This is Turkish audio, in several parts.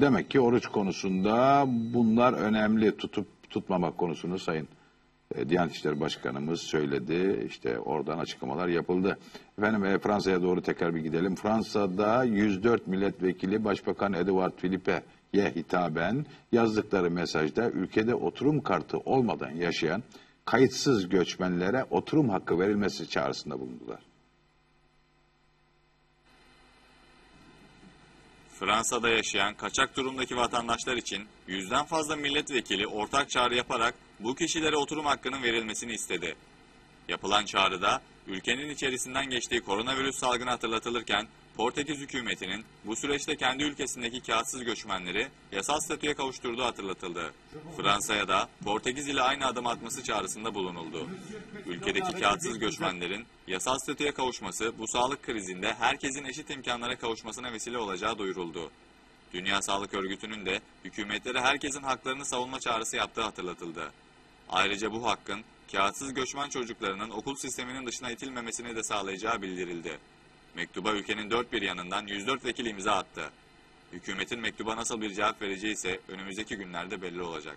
Demek ki oruç konusunda bunlar önemli tutup tutmamak konusunu Sayın e, Diyanet İşleri Başkanımız söyledi. İşte oradan açıklamalar yapıldı. Efendim e, Fransa'ya doğru tekrar bir gidelim. Fransa'da 104 milletvekili Başbakan Edouard Philippe'ye hitaben yazdıkları mesajda ülkede oturum kartı olmadan yaşayan kayıtsız göçmenlere oturum hakkı verilmesi çağrısında bulundular. Fransa'da yaşayan kaçak durumdaki vatandaşlar için yüzden fazla milletvekili ortak çağrı yaparak bu kişilere oturum hakkının verilmesini istedi. Yapılan çağrıda ülkenin içerisinden geçtiği koronavirüs salgını hatırlatılırken Portekiz hükümetinin bu süreçte kendi ülkesindeki kağıtsız göçmenleri yasal statüye kavuşturduğu hatırlatıldı. Fransa'ya da Portekiz ile aynı adım atması çağrısında bulunuldu. Ülkedeki kağıtsız göçmenlerin yasal statüye kavuşması bu sağlık krizinde herkesin eşit imkanlara kavuşmasına vesile olacağı duyuruldu. Dünya Sağlık Örgütü'nün de hükümetlere herkesin haklarını savunma çağrısı yaptığı hatırlatıldı. Ayrıca bu hakkın kağıtsız göçmen çocuklarının okul sisteminin dışına itilmemesini de sağlayacağı bildirildi. Mektuba ülkenin dört bir yanından 104 vekil imza attı. Hükümetin mektuba nasıl bir cevap vereceği ise önümüzdeki günlerde belli olacak.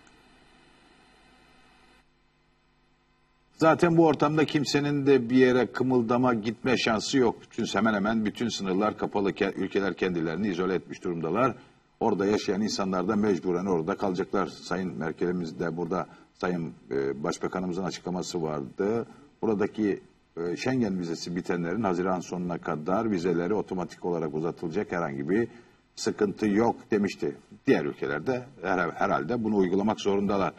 Zaten bu ortamda kimsenin de bir yere kımıldama gitme şansı yok. Çünkü hemen hemen bütün sınırlar kapalı. Ke- Ülkeler kendilerini izole etmiş durumdalar. Orada yaşayan insanlar da mecburen orada kalacaklar. Sayın Merkel'imiz de burada Sayın e, Başbakanımızın açıklaması vardı. Buradaki Schengen vizesi bitenlerin Haziran sonuna kadar vizeleri otomatik olarak uzatılacak herhangi bir sıkıntı yok demişti. Diğer ülkelerde her- herhalde bunu uygulamak zorundalar.